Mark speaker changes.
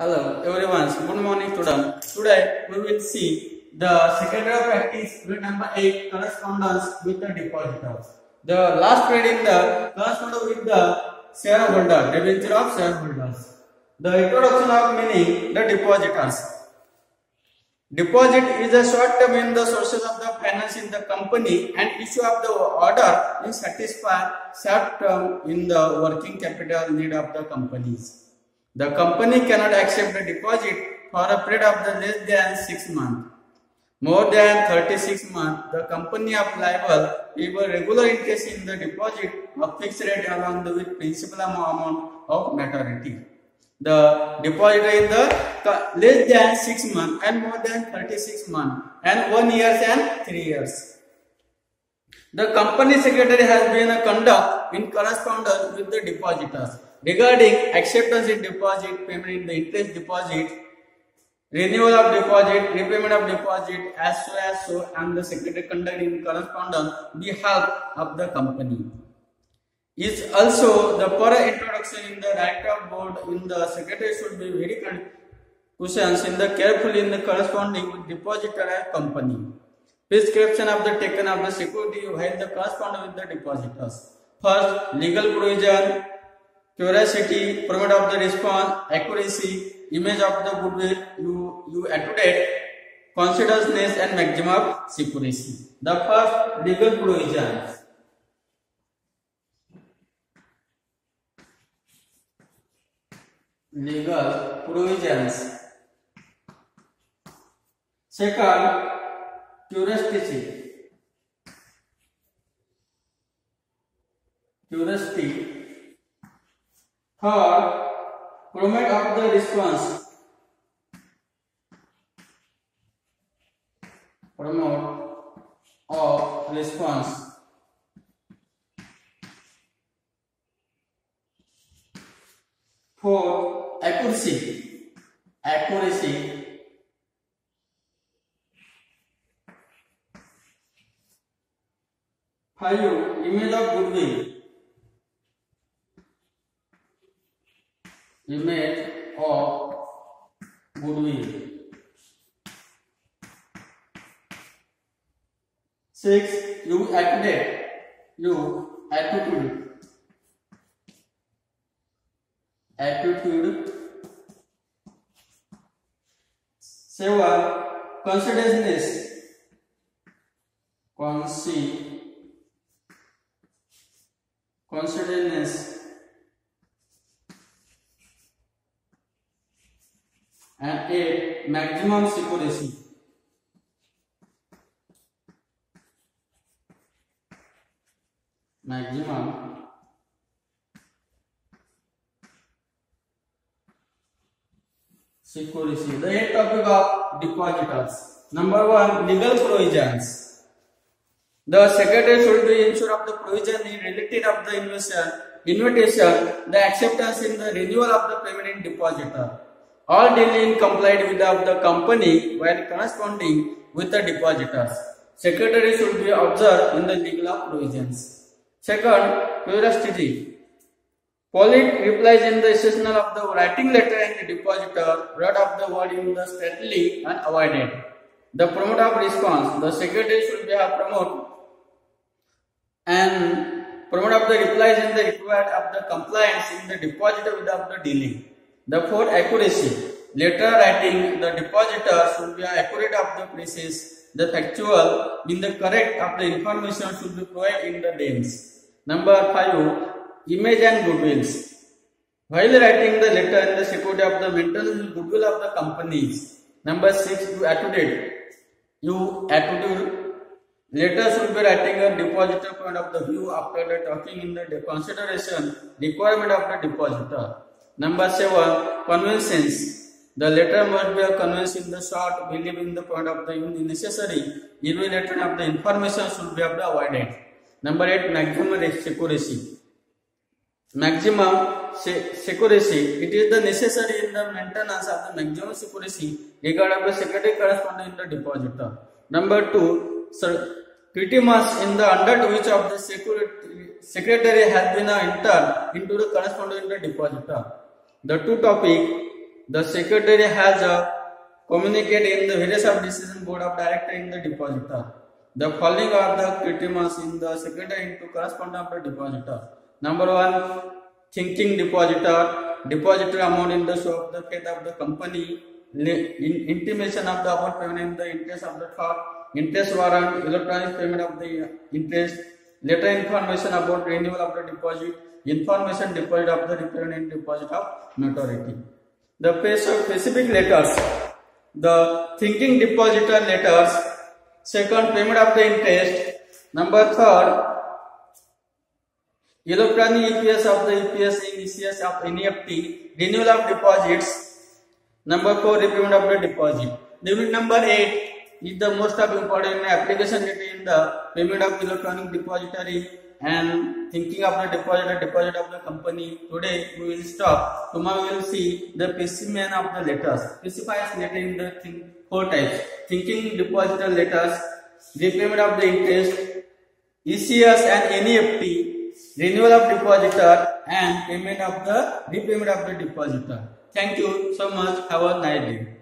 Speaker 1: Hello everyone, good morning student. Today we will see the secondary of practice unit number 8 correspondence with the depositors. The last reading the correspondence with the shareholder, debenture of shareholders. The introduction of meaning the depositors. Deposit is a short term in the sources of the finance in the company and issue of the order is satisfy short term in the working capital need of the companies. The company cannot accept a deposit for a period of the less than 6 months. More than 36 months, the company of liable a regular interest in the deposit of fixed rate along with principal amount of maturity. The deposit in the less than 6 months and more than 36 months and 1 years and 3 years. The company secretary has been a conduct in correspondence with the depositors regarding acceptance in deposit, payment in the interest deposit, renewal of deposit, repayment of deposit, as so as so, and the secretary conduct in correspondence behalf of the company. Is also the per introduction in the right of board in the secretary should be very cautions in the carefully in the corresponding with depositor and company. Prescription of the taken of the security while the corresponding with the depositors. First, legal provision, curiosity, permit of the response, accuracy, image of the goodwill, you, you attitude, considerateness and maximum secrecy. The first legal provision. Legal provisions. Second, curiosity. Curiosity. Third, format of the response. Promote of response. Four, accuracy. Accuracy. Five, image of goodwill. Image of goodwill. Six, you attitude. You attitude. Attitude. Seven, considerateness. Consi. Considerateness. And eight, maximum secrecy. Maximum secrecy. The eighth topic of depositors. Number one, legal provisions. The secretary should be ensured of the provision in related of the invitation, invitation, the acceptance in the renewal of the payment in depositor. All dealing complied with of the company while corresponding with the depositors. Secretary should be observed in the legal of provisions. Second, curiosity. Polite replies in the seasonal of the writing letter and the depositor read of the word in the stately and avoided. The promote of response. The secretary should be a promote and promote of the replies in the required of the compliance in the depositor without the dealing. The fourth accuracy. Letter writing the depositor should be accurate of the precise. The factual in the correct of the information should be provided in the names. Number five. Image and goodwills. While writing the letter in the security of the mental goodwill of the companies. Number six. You attitude. You attitude Letter should be writing a depositor point of the view after the talking in the consideration requirement of the depositor. Number seven, conventions. The letter must be a conveyance in the short, believe in the point of the necessary, irrelation of the information should be avoided. Number eight, maximum secrecy. Maximum se- secrecy. It is the necessary in the maintenance of the maximum secrecy regard of the secretary corresponding in the depositor. Number two, sir, pretty much in the under which of the security, secretary has been entered into the corresponding in the depositor. The two topic The secretary has uh, a communicate in the various of decision board of director in the depositor. The following are the criteria in the secretary into correspondent of the depositor. Number one, thinking depositor, depositor amount in the show of the faith of the company, in intimation of the about payment in the interest of the thought, interest warrant, electronic payment of the interest, letter information about renewal of the deposit, information deposit of the repayment and deposit of notoriety. The specific letters, the thinking depositor letters, second payment of the interest, number third, electronic EPS of the EPS in ECS of NEFT, renewal of deposits, number four, repayment of the deposit. Limit number eight is the most of important application the payment of electronic depository and thinking of the deposit deposit of the company. Today we will stop. Tomorrow we will see the specimen of the letters. Specifies letter in the thing, four types. Thinking depositor letters, repayment of the interest, ECS and NEFT, renewal of depositor and payment of the repayment of the depositor. Thank you so much. Have a nice day.